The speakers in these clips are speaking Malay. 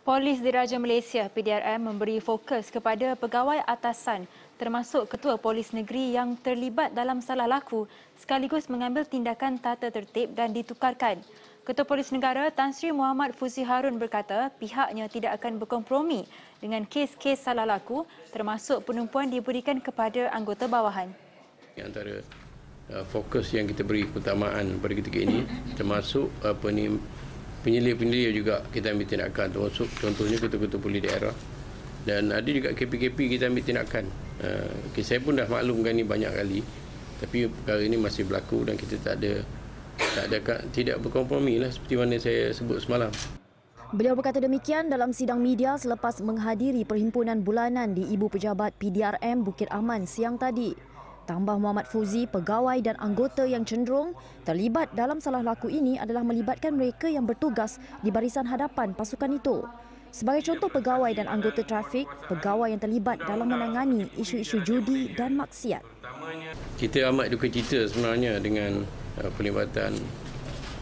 Polis Diraja Malaysia PDRM memberi fokus kepada pegawai atasan termasuk ketua polis negeri yang terlibat dalam salah laku sekaligus mengambil tindakan tata tertib dan ditukarkan. Ketua Polis Negara Tan Sri Muhammad Fuzi Harun berkata pihaknya tidak akan berkompromi dengan kes-kes salah laku termasuk penumpuan diberikan kepada anggota bawahan. Antara uh, fokus yang kita beri keutamaan pada ketika ini termasuk apa ni penyelia-penyelia juga kita ambil tindakan termasuk contohnya ketua-ketua polis daerah. Dan ada juga KPKP kita ambil tindakan. Uh, okay, saya pun dah maklumkan ini banyak kali tapi perkara ini masih berlaku dan kita tak ada tak ada tidak berkompromi lah seperti mana saya sebut semalam. Beliau berkata demikian dalam sidang media selepas menghadiri perhimpunan bulanan di Ibu Pejabat PDRM Bukit Aman siang tadi. Tambah Muhammad Fuzi, pegawai dan anggota yang cenderung terlibat dalam salah laku ini adalah melibatkan mereka yang bertugas di barisan hadapan pasukan itu. Sebagai contoh pegawai dan anggota trafik, pegawai yang terlibat dalam menangani isu-isu judi dan maksiat. Kita amat duka cita sebenarnya dengan uh, pelibatan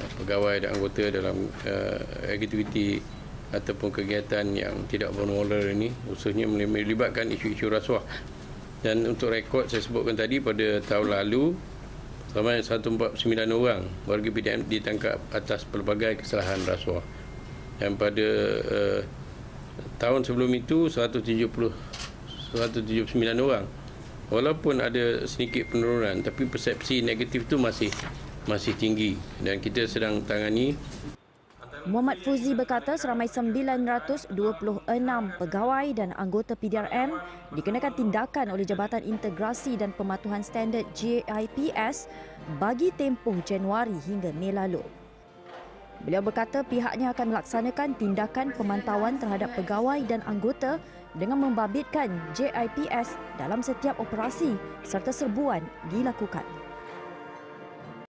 uh, pegawai dan anggota dalam uh, aktiviti ataupun kegiatan yang tidak bermoral ini khususnya melibatkan isu-isu rasuah dan untuk rekod saya sebutkan tadi pada tahun lalu ramai 149 orang warga PDM ditangkap atas pelbagai kesalahan rasuah. Dan pada uh, tahun sebelum itu 170 179 orang. Walaupun ada sedikit penurunan tapi persepsi negatif itu masih masih tinggi dan kita sedang tangani Muhammad Fuzi berkata seramai 926 pegawai dan anggota PDRM dikenakan tindakan oleh Jabatan Integrasi dan Pematuhan Standard JIPS bagi tempoh Januari hingga Mei lalu. Beliau berkata pihaknya akan melaksanakan tindakan pemantauan terhadap pegawai dan anggota dengan membabitkan JIPS dalam setiap operasi serta serbuan dilakukan.